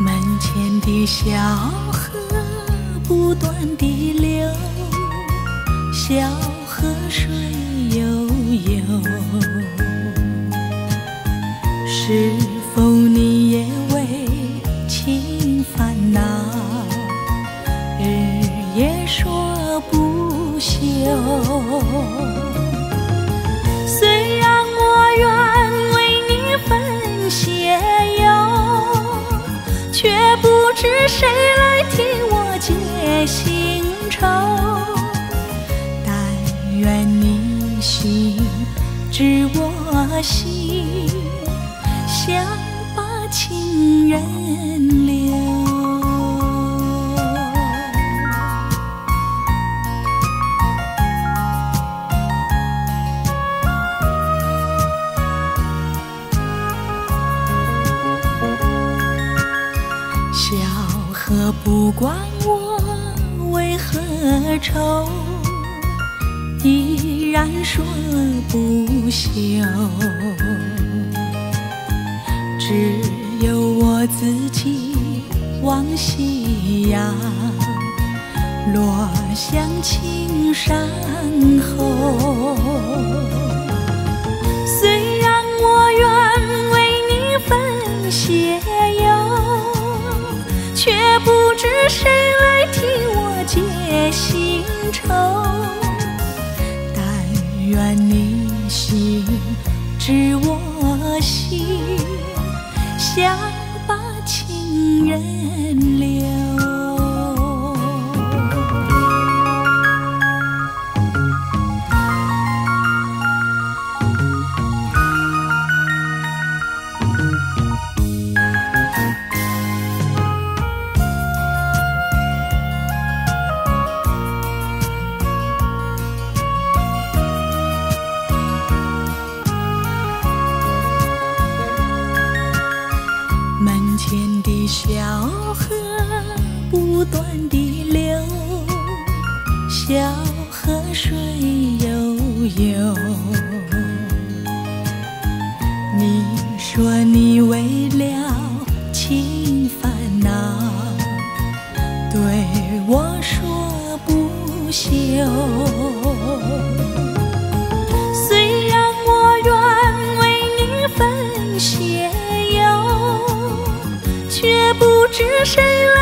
门前的小河不断地是否你也为情烦恼，日夜说不休？虽然我愿为你分些忧，却不知谁来替我解心愁。但愿你心知我心，想把情人留。小河不管我为何愁，依然说不休。只有我自己望夕阳，落向青山后。虽然我愿为你分血忧，却不知谁来替我解心愁。但愿你心知我心，想把情人留。不断的流，小河水悠悠。你说你为了情烦恼，对我说不休。虽然我愿为你分些忧，却不知谁来